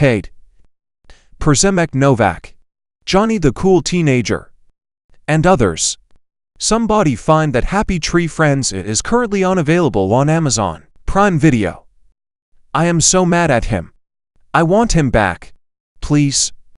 Hate. Perzemek Novak. Johnny the Cool Teenager. And others. Somebody find that Happy Tree Friends is currently unavailable on Amazon Prime Video. I am so mad at him. I want him back. Please.